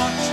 I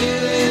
you